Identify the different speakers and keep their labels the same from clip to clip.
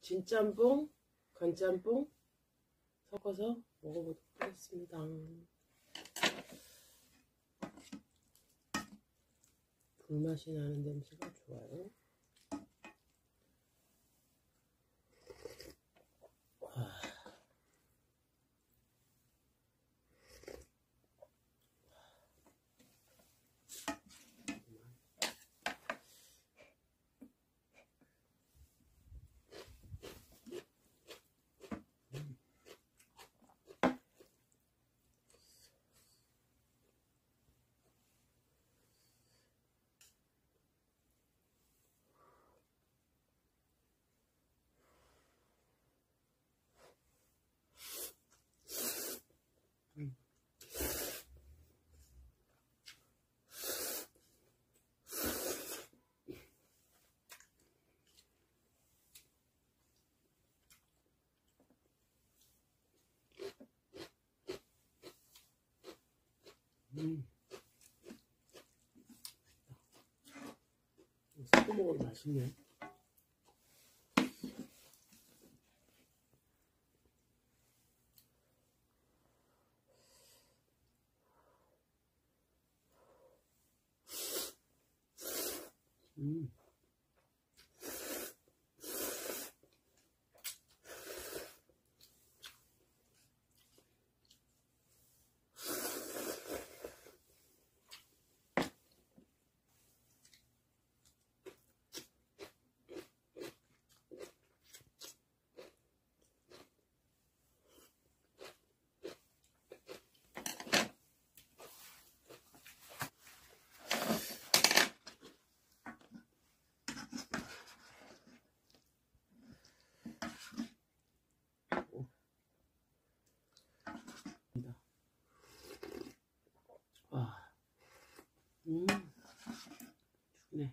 Speaker 1: 진짬뽕, 간짬뽕 섞어서 먹어보도록 하겠습니다. 불맛이 나는 냄새가 좋아요. 음. 섞어 먹어도 맛있네. 음. 음, 죽네.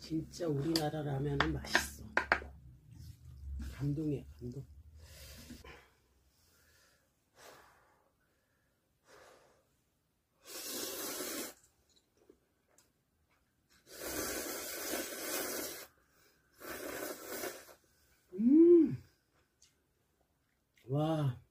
Speaker 1: 진짜 우리나라 라면은 맛있어. 감동이야, 감동. 哇。